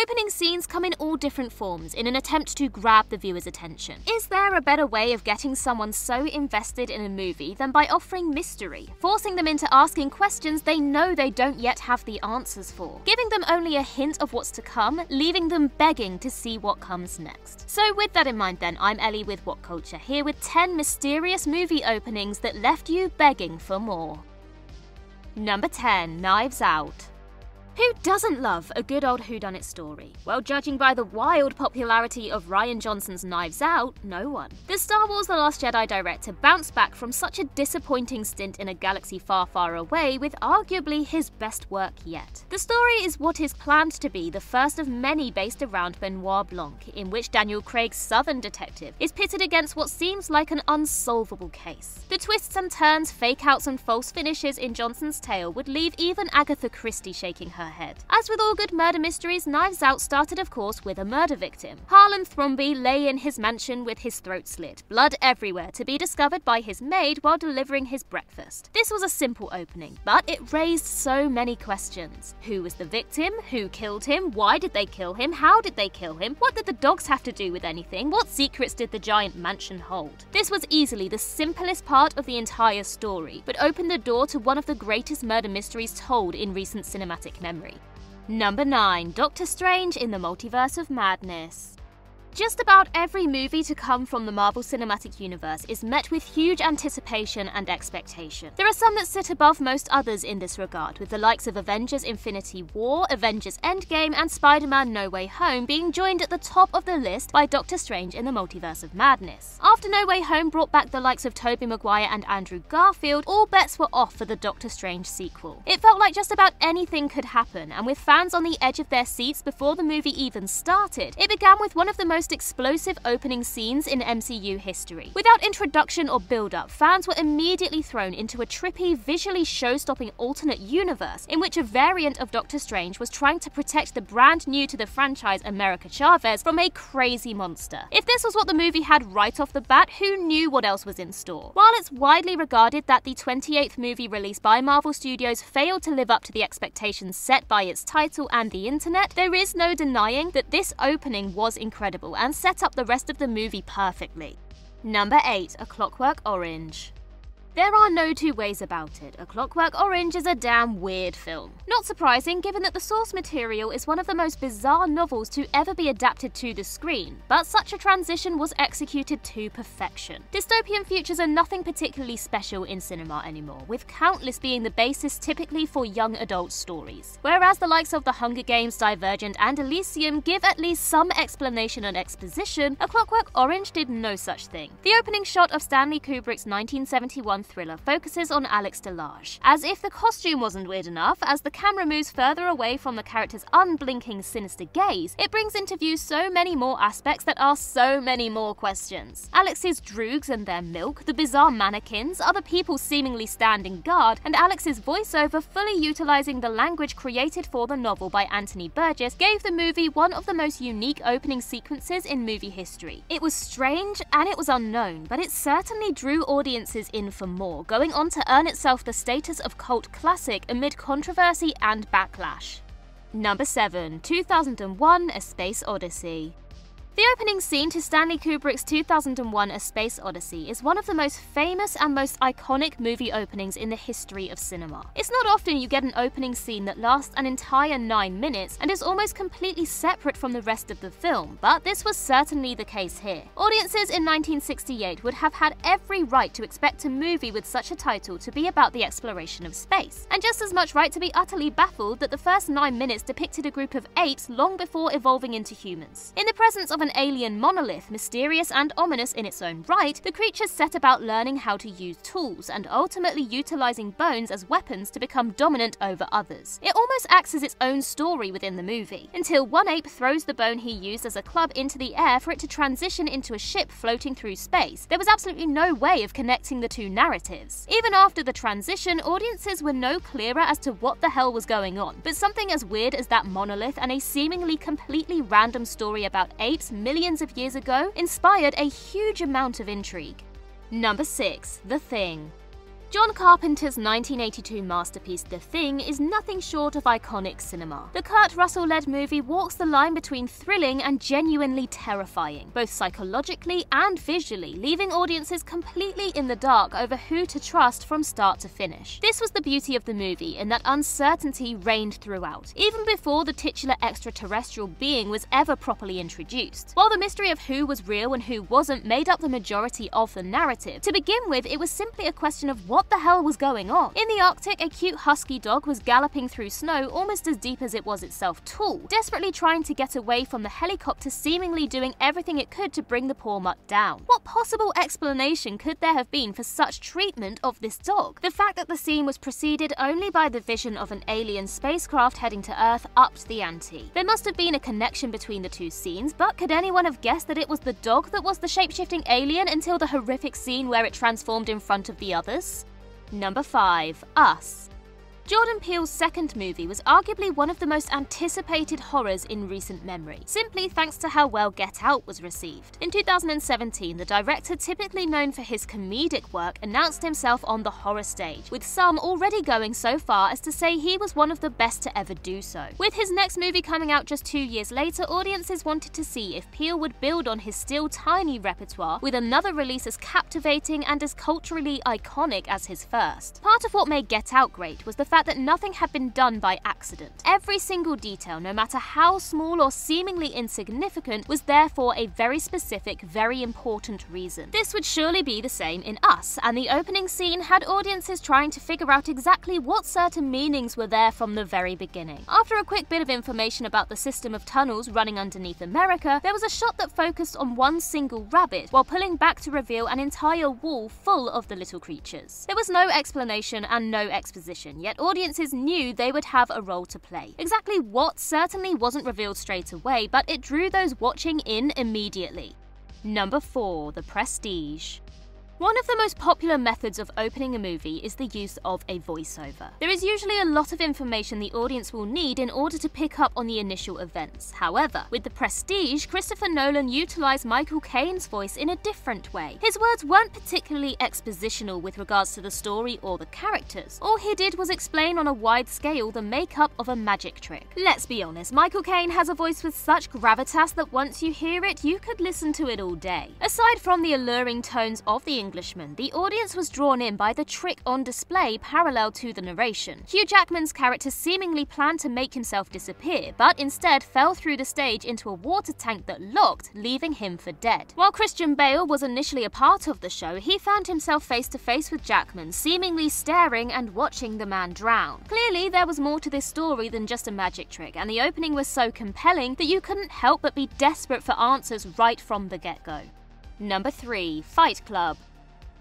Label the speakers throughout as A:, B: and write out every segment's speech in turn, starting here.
A: Opening scenes come in all different forms in an attempt to grab the viewer's attention. Is there a better way of getting someone so invested in a movie than by offering mystery, forcing them into asking questions they know they don't yet have the answers for, giving them only a hint of what's to come, leaving them begging to see what comes next? So, with that in mind, then, I'm Ellie with What Culture, here with 10 mysterious movie openings that left you begging for more. Number 10 Knives Out. Who doesn't love a good old whodunit story? Well, judging by the wild popularity of Rian Johnson's Knives Out, no one. The Star Wars The Last Jedi director bounced back from such a disappointing stint in a galaxy far, far away with arguably his best work yet. The story is what is planned to be the first of many based around Benoit Blanc, in which Daniel Craig's southern detective is pitted against what seems like an unsolvable case. The twists and turns, fake outs, and false finishes in Johnson's tale would leave even Agatha Christie shaking her head. As with all good murder mysteries, Knives Out started, of course, with a murder victim. Harlan Thrombey lay in his mansion with his throat slit, blood everywhere, to be discovered by his maid while delivering his breakfast. This was a simple opening, but it raised so many questions. Who was the victim? Who killed him? Why did they kill him? How did they kill him? What did the dogs have to do with anything? What secrets did the giant mansion hold? This was easily the simplest part of the entire story, but opened the door to one of the greatest murder mysteries told in recent cinematic memory. Number 9 Doctor Strange in the Multiverse of Madness. Just about every movie to come from the Marvel Cinematic Universe is met with huge anticipation and expectation. There are some that sit above most others in this regard, with the likes of Avengers Infinity War, Avengers Endgame, and Spider Man No Way Home being joined at the top of the list by Doctor Strange in the Multiverse of Madness. After No Way Home brought back the likes of Tobey Maguire and Andrew Garfield, all bets were off for the Doctor Strange sequel. It felt like just about anything could happen, and with fans on the edge of their seats before the movie even started, it began with one of the most most explosive opening scenes in MCU history. Without introduction or build-up, fans were immediately thrown into a trippy, visually show-stopping alternate universe in which a variant of Doctor Strange was trying to protect the brand new to the franchise America Chavez from a crazy monster. If this was what the movie had right off the bat, who knew what else was in store? While it's widely regarded that the 28th movie released by Marvel Studios failed to live up to the expectations set by its title and the internet, there is no denying that this opening was incredible and set up the rest of the movie perfectly. Number 8 A Clockwork Orange. There are no two ways about it. A Clockwork Orange is a damn weird film. Not surprising given that the source material is one of the most bizarre novels to ever be adapted to the screen, but such a transition was executed to perfection. Dystopian futures are nothing particularly special in cinema anymore, with countless being the basis typically for young adult stories. Whereas the likes of The Hunger Games, Divergent, and Elysium give at least some explanation and exposition, A Clockwork Orange did no such thing. The opening shot of Stanley Kubrick's 1971 thriller focuses on Alex DeLarge. As if the costume wasn't weird enough, as the camera moves further away from the character's unblinking, sinister gaze, it brings into view so many more aspects that ask so many more questions. Alex's droogs and their milk, the bizarre mannequins, other people seemingly standing guard, and Alex's voiceover fully utilizing the language created for the novel by Anthony Burgess gave the movie one of the most unique opening sequences in movie history. It was strange and it was unknown, but it certainly drew audiences in for more, going on to earn itself the status of cult classic amid controversy and backlash. Number 7 2001 A Space Odyssey. The opening scene to Stanley Kubrick's 2001 A Space Odyssey is one of the most famous and most iconic movie openings in the history of cinema. It's not often you get an opening scene that lasts an entire 9 minutes and is almost completely separate from the rest of the film, but this was certainly the case here. Audiences in 1968 would have had every right to expect a movie with such a title to be about the exploration of space, and just as much right to be utterly baffled that the first 9 minutes depicted a group of apes long before evolving into humans. In the presence of an an alien monolith, mysterious and ominous in its own right, the creatures set about learning how to use tools and ultimately utilizing bones as weapons to become dominant over others. It almost acts as its own story within the movie, until one ape throws the bone he used as a club into the air for it to transition into a ship floating through space. There was absolutely no way of connecting the two narratives. Even after the transition, audiences were no clearer as to what the hell was going on, but something as weird as that monolith and a seemingly completely random story about apes millions of years ago inspired a huge amount of intrigue. Number 6 The Thing John Carpenter's 1982 masterpiece The Thing is nothing short of iconic cinema. The Kurt Russell led movie walks the line between thrilling and genuinely terrifying, both psychologically and visually, leaving audiences completely in the dark over who to trust from start to finish. This was the beauty of the movie in that uncertainty reigned throughout, even before the titular extraterrestrial being was ever properly introduced. While the mystery of who was real and who wasn't made up the majority of the narrative, to begin with, it was simply a question of what what the hell was going on? In the Arctic, a cute husky dog was galloping through snow almost as deep as it was itself tall, desperately trying to get away from the helicopter seemingly doing everything it could to bring the poor mutt down. What possible explanation could there have been for such treatment of this dog? The fact that the scene was preceded only by the vision of an alien spacecraft heading to Earth upped the ante. There must have been a connection between the two scenes, but could anyone have guessed that it was the dog that was the shape-shifting alien until the horrific scene where it transformed in front of the others? Number 5. Us. Jordan Peele's second movie was arguably one of the most anticipated horrors in recent memory, simply thanks to how well Get Out was received. In 2017, the director, typically known for his comedic work, announced himself on the horror stage, with some already going so far as to say he was one of the best to ever do so. With his next movie coming out just two years later, audiences wanted to see if Peele would build on his still tiny repertoire with another release as captivating and as culturally iconic as his first. Part of what made Get Out great was the fact fact that nothing had been done by accident. Every single detail, no matter how small or seemingly insignificant, was therefore a very specific, very important reason. This would surely be the same in Us, and the opening scene had audiences trying to figure out exactly what certain meanings were there from the very beginning. After a quick bit of information about the system of tunnels running underneath America, there was a shot that focused on one single rabbit, while pulling back to reveal an entire wall full of the little creatures. There was no explanation and no exposition, yet audiences knew they would have a role to play. Exactly what certainly wasn't revealed straight away, but it drew those watching in immediately. Number 4 The Prestige. One of the most popular methods of opening a movie is the use of a voiceover. There is usually a lot of information the audience will need in order to pick up on the initial events. However, with The Prestige, Christopher Nolan utilised Michael Caine's voice in a different way. His words weren't particularly expositional with regards to the story or the characters. All he did was explain on a wide scale the makeup of a magic trick. Let's be honest, Michael Caine has a voice with such gravitas that once you hear it, you could listen to it all day. Aside from the alluring tones of the Englishman, the audience was drawn in by the trick on display parallel to the narration. Hugh Jackman's character seemingly planned to make himself disappear, but instead fell through the stage into a water tank that locked, leaving him for dead. While Christian Bale was initially a part of the show, he found himself face to face with Jackman, seemingly staring and watching the man drown. Clearly, there was more to this story than just a magic trick, and the opening was so compelling that you couldn't help but be desperate for answers right from the get go. Number 3 Fight Club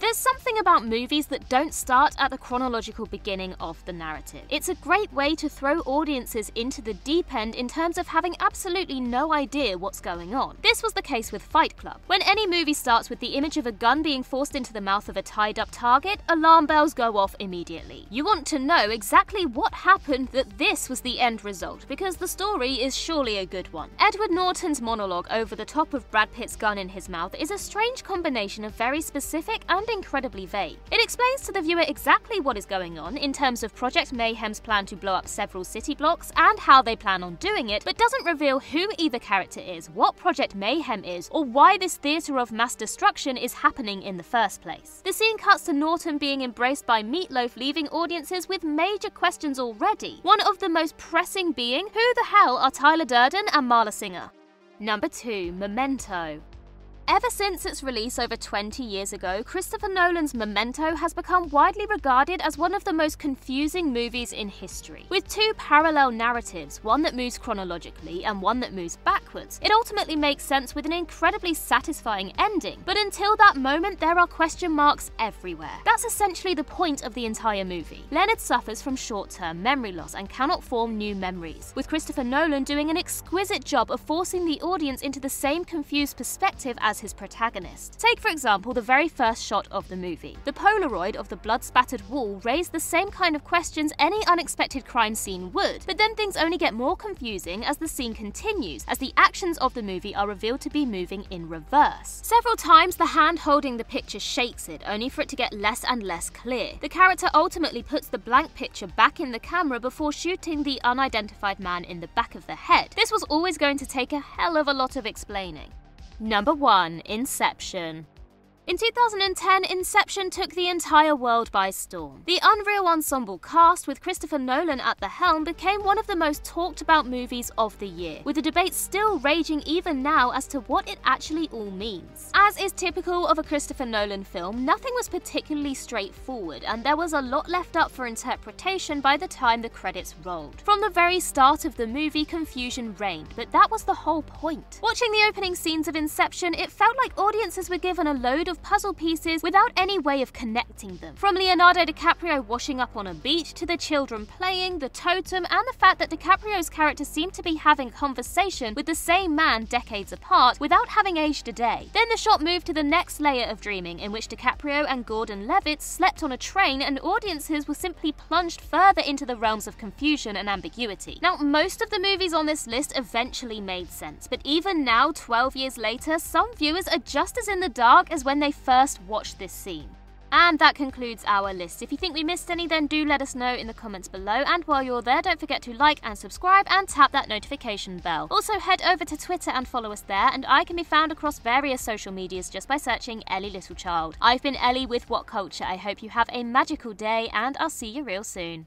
A: there's something about movies that don't start at the chronological beginning of the narrative. It's a great way to throw audiences into the deep end in terms of having absolutely no idea what's going on. This was the case with Fight Club. When any movie starts with the image of a gun being forced into the mouth of a tied up target, alarm bells go off immediately. You want to know exactly what happened that this was the end result, because the story is surely a good one. Edward Norton's monologue over the top of Brad Pitt's gun in his mouth is a strange combination of very specific and and incredibly vague. It explains to the viewer exactly what is going on in terms of Project Mayhem's plan to blow up several city blocks and how they plan on doing it, but doesn't reveal who either character is, what Project Mayhem is, or why this theatre of mass destruction is happening in the first place. The scene cuts to Norton being embraced by Meatloaf, leaving audiences with major questions already. One of the most pressing being, who the hell are Tyler Durden and Marla Singer? Number 2. Memento. Ever since its release over 20 years ago, Christopher Nolan's Memento has become widely regarded as one of the most confusing movies in history. With two parallel narratives, one that moves chronologically and one that moves backwards, it ultimately makes sense with an incredibly satisfying ending. But until that moment, there are question marks everywhere. That's essentially the point of the entire movie. Leonard suffers from short-term memory loss and cannot form new memories, with Christopher Nolan doing an exquisite job of forcing the audience into the same confused perspective as as his protagonist. Take, for example, the very first shot of the movie. The Polaroid of the blood spattered wall raised the same kind of questions any unexpected crime scene would, but then things only get more confusing as the scene continues, as the actions of the movie are revealed to be moving in reverse. Several times, the hand holding the picture shakes it, only for it to get less and less clear. The character ultimately puts the blank picture back in the camera before shooting the unidentified man in the back of the head. This was always going to take a hell of a lot of explaining. Number 1 Inception. In 2010, Inception took the entire world by storm. The Unreal Ensemble cast, with Christopher Nolan at the helm, became one of the most talked about movies of the year, with the debate still raging even now as to what it actually all means. As is typical of a Christopher Nolan film, nothing was particularly straightforward, and there was a lot left up for interpretation by the time the credits rolled. From the very start of the movie, confusion reigned, but that was the whole point. Watching the opening scenes of Inception, it felt like audiences were given a load of of puzzle pieces without any way of connecting them. From Leonardo DiCaprio washing up on a beach to the children playing, the totem, and the fact that DiCaprio's character seemed to be having conversation with the same man decades apart without having aged a day. Then the shot moved to the next layer of dreaming, in which DiCaprio and Gordon Levitt slept on a train and audiences were simply plunged further into the realms of confusion and ambiguity. Now, most of the movies on this list eventually made sense, but even now, 12 years later, some viewers are just as in the dark as when they first watched this scene. And that concludes our list. If you think we missed any, then do let us know in the comments below. And while you're there, don't forget to like and subscribe and tap that notification bell. Also, head over to Twitter and follow us there, and I can be found across various social medias just by searching Ellie Littlechild. I've been Ellie with What Culture. I hope you have a magical day, and I'll see you real soon.